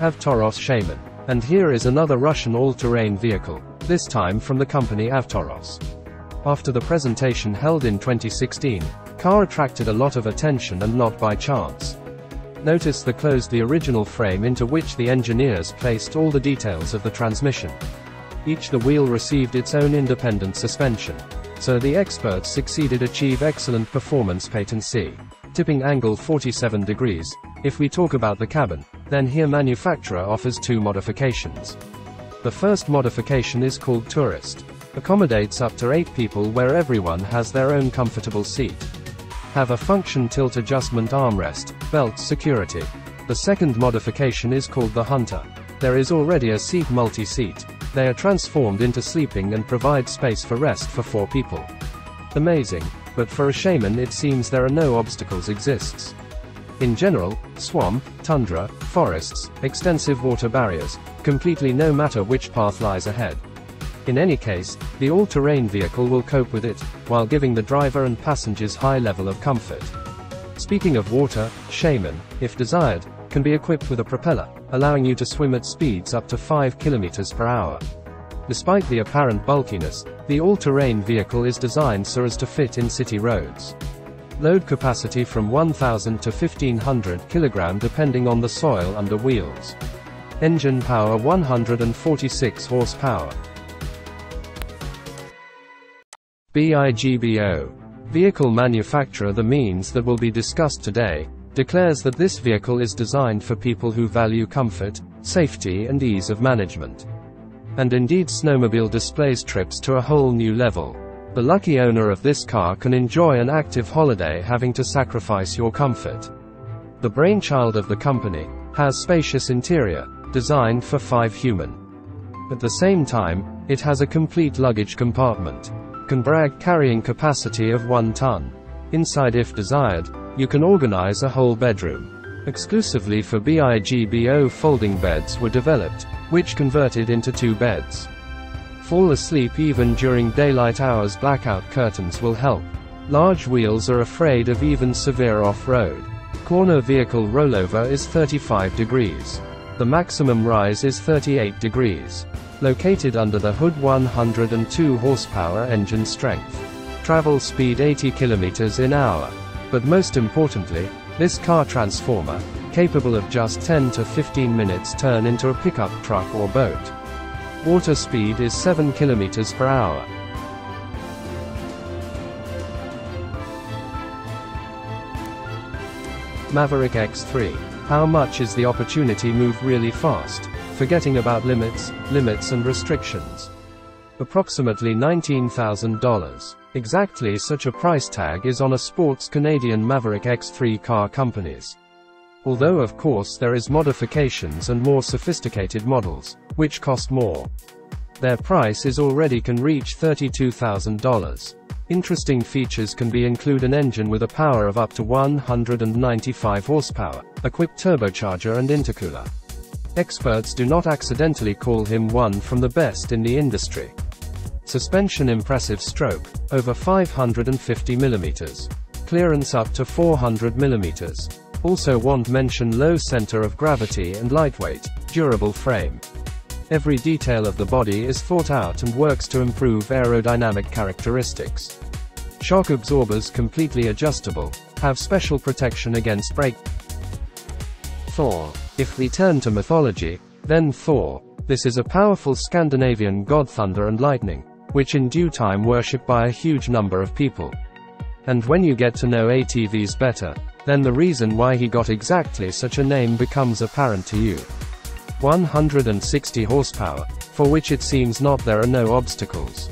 Avtoros Shaman. And here is another Russian all-terrain vehicle, this time from the company Avtoros. After the presentation held in 2016, car attracted a lot of attention and not by chance. Notice the closed the original frame into which the engineers placed all the details of the transmission. Each the wheel received its own independent suspension. So the experts succeeded achieve excellent performance patency. Tipping angle 47 degrees. If we talk about the cabin, then here manufacturer offers two modifications. The first modification is called Tourist. Accommodates up to 8 people where everyone has their own comfortable seat. Have a function tilt adjustment armrest, belt security. The second modification is called the Hunter. There is already a seat multi-seat. They are transformed into sleeping and provide space for rest for four people. Amazing. But for a shaman it seems there are no obstacles exists. In general, swamp, tundra, forests, extensive water barriers, completely no matter which path lies ahead. In any case, the all-terrain vehicle will cope with it, while giving the driver and passengers high level of comfort. Speaking of water, Shaman, if desired, can be equipped with a propeller, allowing you to swim at speeds up to 5 km per hour. Despite the apparent bulkiness, the all-terrain vehicle is designed so as to fit in city roads. Load capacity from 1000 to 1500 kg depending on the soil under wheels. Engine power 146 horsepower. BIGBO. Vehicle manufacturer The means that will be discussed today, declares that this vehicle is designed for people who value comfort, safety and ease of management. And indeed snowmobile displays trips to a whole new level. The lucky owner of this car can enjoy an active holiday having to sacrifice your comfort. The brainchild of the company, has spacious interior, designed for five human. At the same time, it has a complete luggage compartment can brag carrying capacity of 1 ton. Inside if desired, you can organize a whole bedroom. Exclusively for BIGBO folding beds were developed, which converted into two beds. Fall asleep even during daylight hours blackout curtains will help. Large wheels are afraid of even severe off-road. Corner vehicle rollover is 35 degrees. The maximum rise is 38 degrees. Located under the hood 102 horsepower engine strength. Travel speed 80 kilometers in hour. But most importantly, this car transformer, capable of just 10 to 15 minutes turn into a pickup truck or boat. Water speed is 7 km per hour. Maverick X3. How much is the opportunity move really fast? forgetting about limits, limits and restrictions. Approximately $19,000. Exactly such a price tag is on a sports Canadian Maverick X3 car companies. Although of course there is modifications and more sophisticated models, which cost more. Their price is already can reach $32,000. Interesting features can be include an engine with a power of up to 195 horsepower, equipped turbocharger and intercooler. Experts do not accidentally call him one from the best in the industry. Suspension impressive stroke, over 550 mm. Clearance up to 400 mm. Also want mention low center of gravity and lightweight, durable frame. Every detail of the body is thought out and works to improve aerodynamic characteristics. Shock absorbers completely adjustable, have special protection against brake. Thor. If we turn to mythology, then Thor. This is a powerful Scandinavian god thunder and lightning, which in due time worshipped by a huge number of people. And when you get to know ATVs better, then the reason why he got exactly such a name becomes apparent to you. 160 horsepower, for which it seems not there are no obstacles.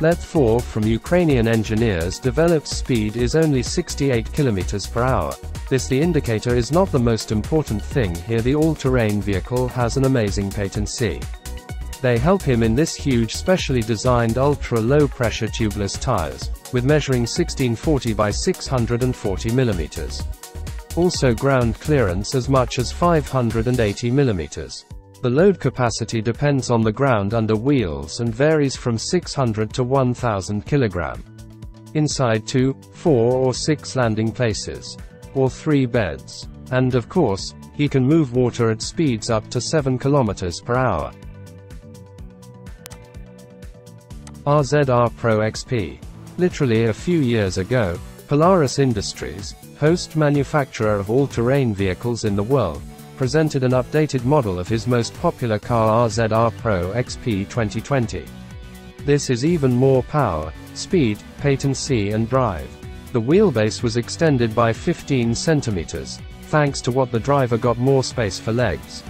Let 4 from Ukrainian engineers developed speed is only 68 km per hour, this the indicator is not the most important thing here the all-terrain vehicle has an amazing patency. They help him in this huge specially designed ultra-low pressure tubeless tires, with measuring 1640 by 640 mm. Also ground clearance as much as 580 mm. The load capacity depends on the ground under wheels and varies from 600 to 1000 kg. Inside 2, 4 or 6 landing places or three beds. And of course, he can move water at speeds up to 7 km per hour. RZR Pro XP. Literally a few years ago, Polaris Industries, host manufacturer of all-terrain vehicles in the world, presented an updated model of his most popular car RZR Pro XP 2020. This is even more power, speed, patency and drive. The wheelbase was extended by 15 centimeters, thanks to what the driver got more space for legs.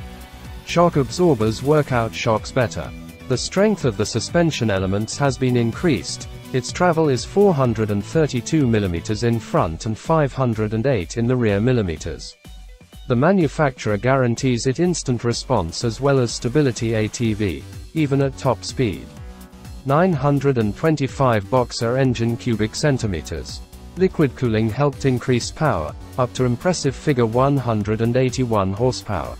Shock absorbers work out shocks better. The strength of the suspension elements has been increased. Its travel is 432 mm in front and 508 in the rear millimeters. The manufacturer guarantees it instant response as well as stability ATV, even at top speed. 925 Boxer engine cubic centimeters. Liquid cooling helped increase power, up to impressive figure 181 horsepower.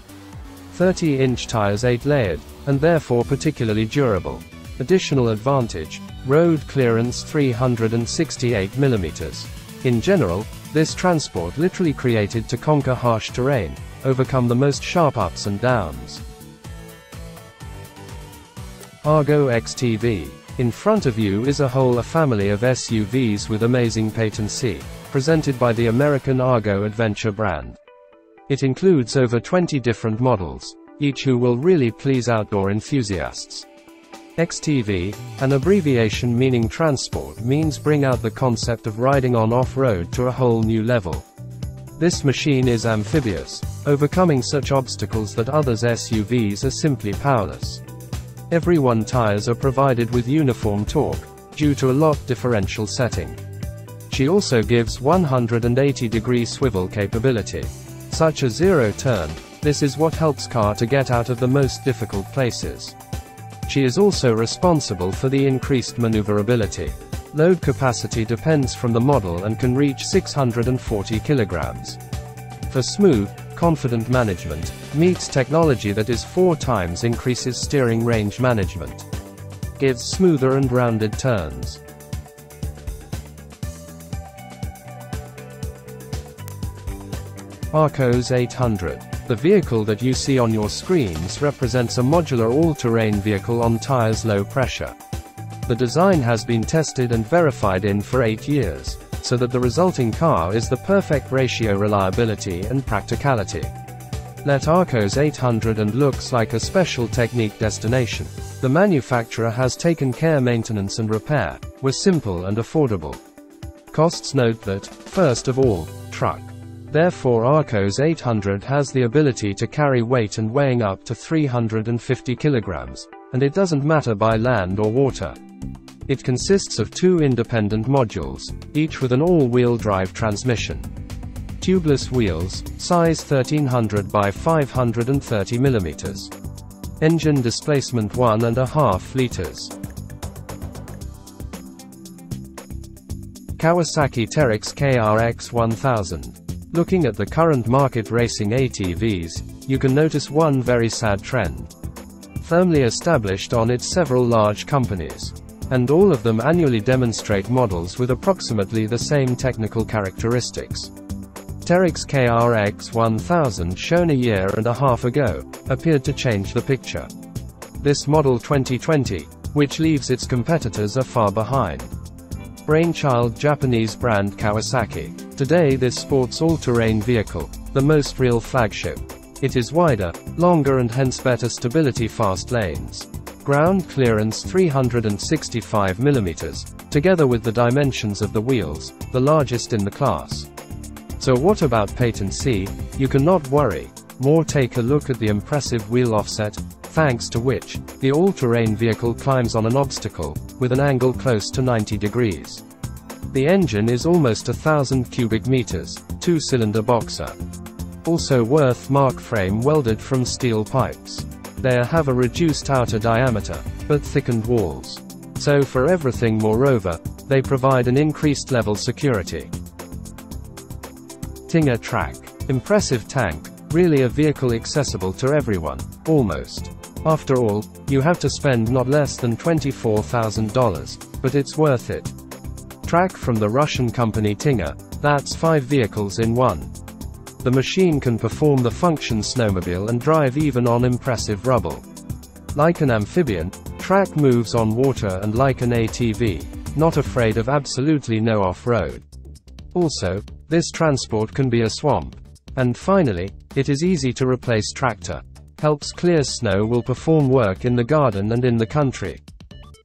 30-inch tires 8-layered, and therefore particularly durable. Additional advantage, road clearance 368 mm. In general, this transport literally created to conquer harsh terrain, overcome the most sharp ups and downs. Argo XTV. In front of you is a whole a family of SUVs with amazing patency, presented by the American Argo Adventure brand. It includes over 20 different models, each who will really please outdoor enthusiasts. XTV, an abbreviation meaning transport, means bring out the concept of riding on off-road to a whole new level. This machine is amphibious, overcoming such obstacles that others SUVs are simply powerless. Every one tires are provided with uniform torque, due to a lock differential setting. She also gives 180 degree swivel capability. Such a zero turn, this is what helps car to get out of the most difficult places. She is also responsible for the increased maneuverability. Load capacity depends from the model and can reach 640 kilograms. For smooth, confident management, meets technology that is four times increases steering range management. Gives smoother and rounded turns. Arcos 800 the vehicle that you see on your screens represents a modular all-terrain vehicle on tires low pressure. The design has been tested and verified in for 8 years, so that the resulting car is the perfect ratio reliability and practicality. Let Arcos 800 and looks like a special technique destination. The manufacturer has taken care maintenance and repair, were simple and affordable. Costs note that, first of all, truck. Therefore Arcos 800 has the ability to carry weight and weighing up to 350 kilograms, and it doesn't matter by land or water. It consists of two independent modules, each with an all-wheel drive transmission. Tubeless wheels, size 1300 by 530 millimeters. Engine displacement 1.5 liters. Kawasaki Teryx KRX 1000 Looking at the current market racing ATVs, you can notice one very sad trend. Firmly established on its several large companies. And all of them annually demonstrate models with approximately the same technical characteristics. Teryx KRX 1000 shown a year and a half ago, appeared to change the picture. This model 2020, which leaves its competitors are far behind. Brainchild Japanese brand Kawasaki. Today this sports all-terrain vehicle, the most real flagship. It is wider, longer and hence better stability fast lanes. Ground clearance 365 mm, together with the dimensions of the wheels, the largest in the class. So what about patency? You cannot worry. More take a look at the impressive wheel offset, thanks to which, the all-terrain vehicle climbs on an obstacle, with an angle close to 90 degrees. The engine is almost a thousand cubic meters, two-cylinder boxer. Also worth mark frame welded from steel pipes. They have a reduced outer diameter, but thickened walls. So for everything moreover, they provide an increased level security. Tinger Track. Impressive tank, really a vehicle accessible to everyone, almost. After all, you have to spend not less than $24,000, but it's worth it track from the Russian company Tinger. That's five vehicles in one. The machine can perform the function snowmobile and drive even on impressive rubble. Like an amphibian, Track moves on water and like an ATV, not afraid of absolutely no off-road. Also, this transport can be a swamp. And finally, it is easy to replace tractor. Helps clear snow will perform work in the garden and in the country.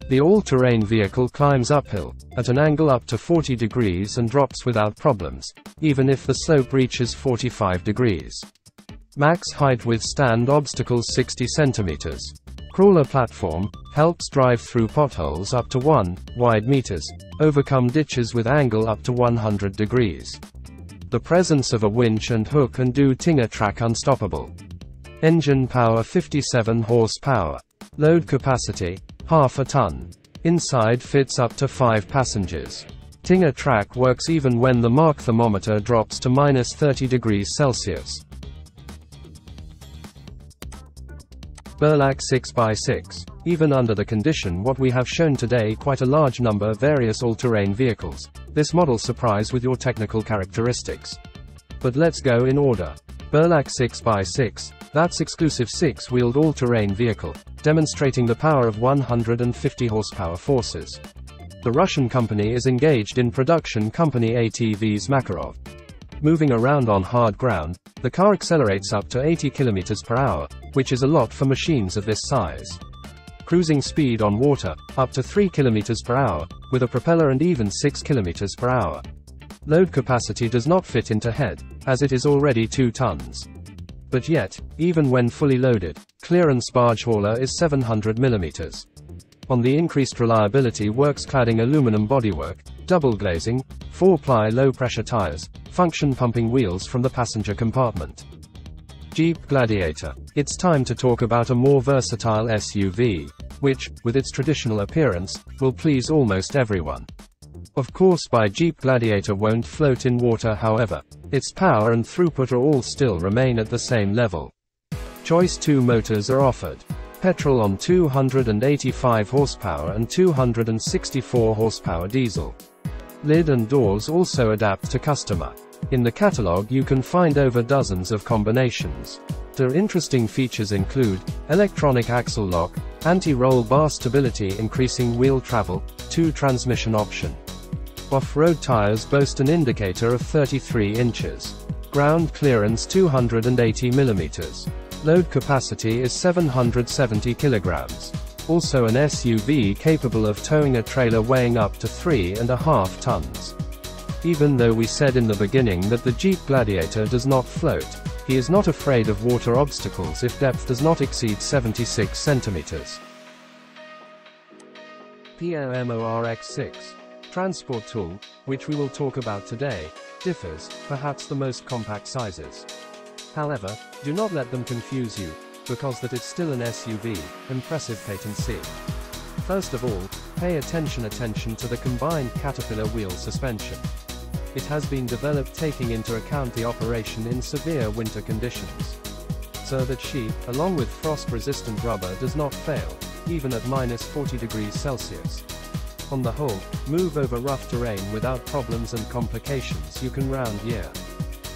The all-terrain vehicle climbs uphill, at an angle up to 40 degrees and drops without problems, even if the slope reaches 45 degrees. Max height withstand obstacles 60 centimeters. Crawler platform, helps drive through potholes up to 1 wide meters, overcome ditches with angle up to 100 degrees. The presence of a winch and hook and do Tinger track unstoppable. Engine power 57 horsepower. Load capacity, half a ton. Inside fits up to 5 passengers. Tinger track works even when the mark thermometer drops to minus 30 degrees Celsius. Burlak 6x6. Even under the condition what we have shown today quite a large number of various all-terrain vehicles. This model surprise with your technical characteristics. But let's go in order. Burlak 6x6, that's exclusive six-wheeled all-terrain vehicle, demonstrating the power of 150 horsepower forces. The Russian company is engaged in production company ATVs Makarov. Moving around on hard ground, the car accelerates up to 80 km per hour, which is a lot for machines of this size. Cruising speed on water, up to 3 km per hour, with a propeller and even 6 km per hour. Load capacity does not fit into head, as it is already 2 tons. But yet, even when fully loaded, clearance barge hauler is 700 mm. On the increased reliability works cladding aluminum bodywork, double glazing, 4-ply low-pressure tires, function pumping wheels from the passenger compartment. Jeep Gladiator. It's time to talk about a more versatile SUV, which, with its traditional appearance, will please almost everyone. Of course by Jeep Gladiator won't float in water however, its power and throughput are all still remain at the same level. Choice 2 motors are offered. Petrol on 285 horsepower and 264 horsepower diesel. Lid and doors also adapt to customer. In the catalog you can find over dozens of combinations. Their interesting features include, electronic axle lock, anti-roll bar stability increasing wheel travel, 2 transmission option. Off-road tires boast an indicator of 33 inches. Ground clearance 280 millimeters. Load capacity is 770 kilograms also an SUV capable of towing a trailer weighing up to 3.5 tons. Even though we said in the beginning that the Jeep Gladiator does not float, he is not afraid of water obstacles if depth does not exceed 76 centimeters. POMORX6 transport tool, which we will talk about today, differs, perhaps the most compact sizes. However, do not let them confuse you, because that is still an SUV, impressive patency. First of all, pay attention attention to the combined Caterpillar wheel suspension. It has been developed taking into account the operation in severe winter conditions. So that she, along with frost-resistant rubber does not fail, even at minus 40 degrees Celsius. On the whole, move over rough terrain without problems and complications you can round year.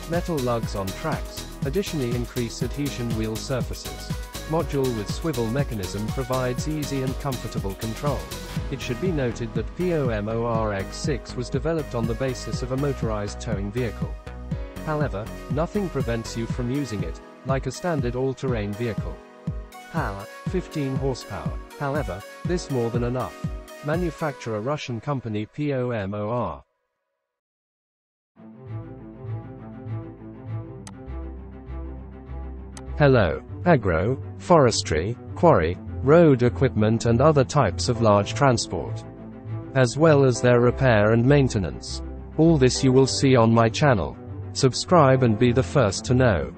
Metal lugs on tracks, Additionally increase adhesion wheel surfaces. Module with swivel mechanism provides easy and comfortable control. It should be noted that POMORX6 was developed on the basis of a motorized towing vehicle. However, nothing prevents you from using it, like a standard all-terrain vehicle. Power, 15 horsepower. However, this more than enough. Manufacturer Russian company POMOR. Hello. Agro, forestry, quarry, road equipment and other types of large transport. As well as their repair and maintenance. All this you will see on my channel. Subscribe and be the first to know.